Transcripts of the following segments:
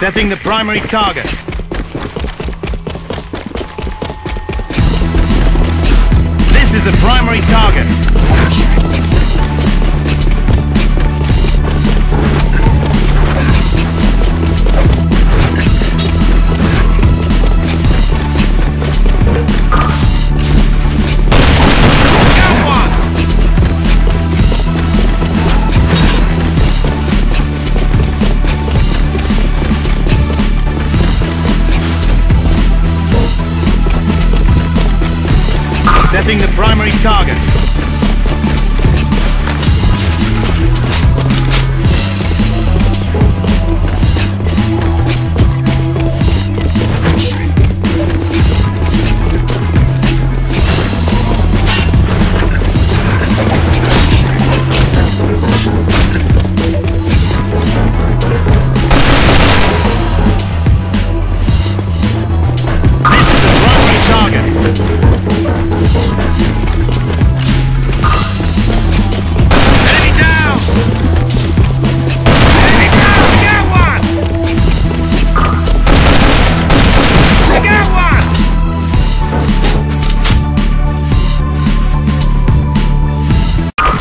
Setting the primary target. This is the primary target. The primary target.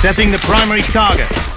Setting the primary target.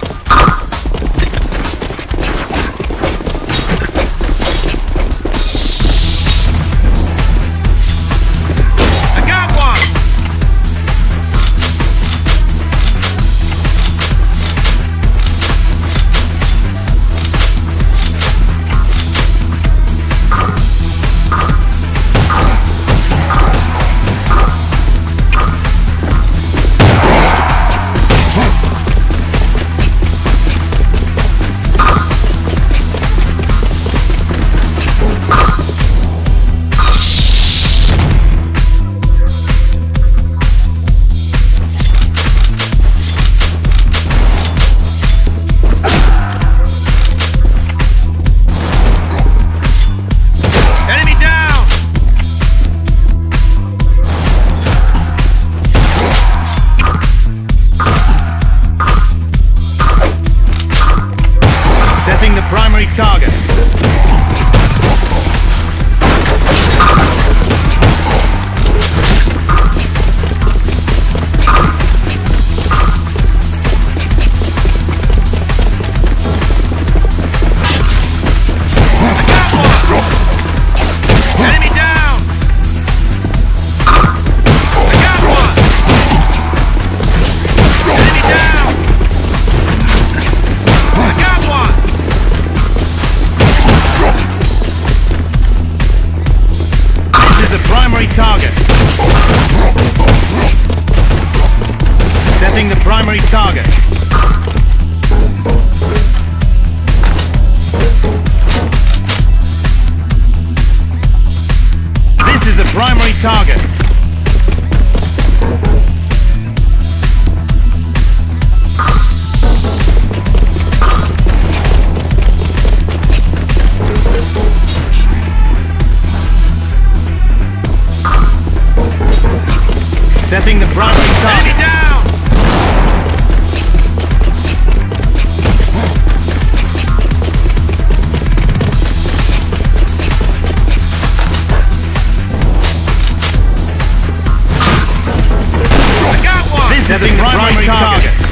Primary target. Setting the primary target. This is the primary target. Setting the primary target. Down! I got one! This is the primary target. I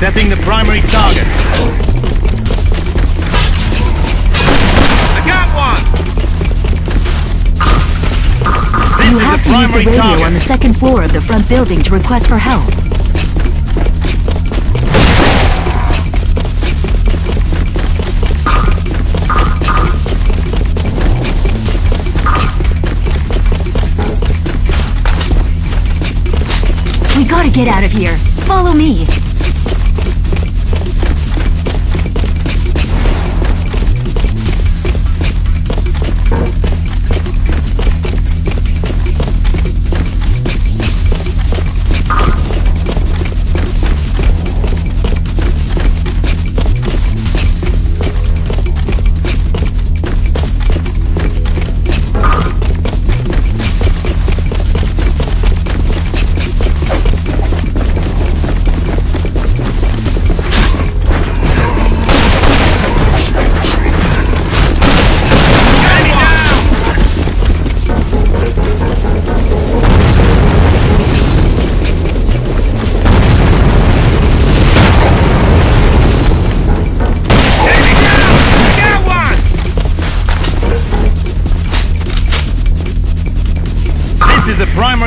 Setting the primary target. I got one! You have to use the radio target. on the second floor of the front building to request for help. We gotta get out of here. Follow me.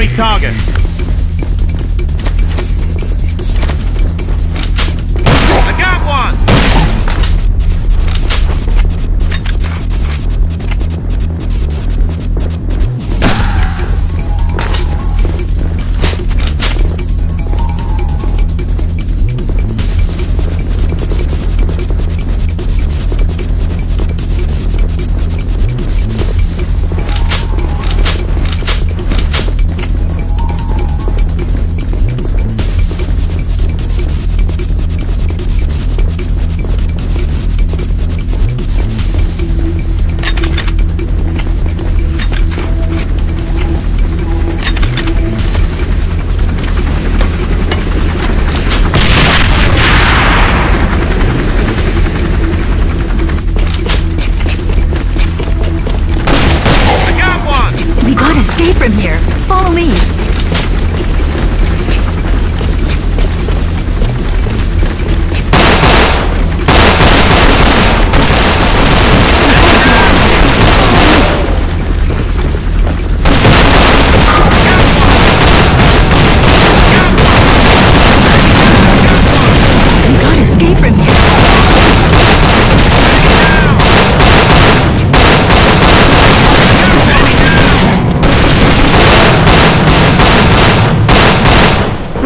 Primary target.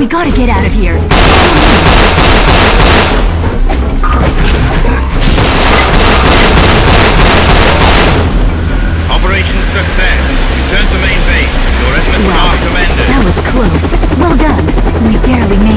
We gotta get out of here. Operation success. Return to main base. Your efforts wow. are tremendous. That was close. Well done. We barely made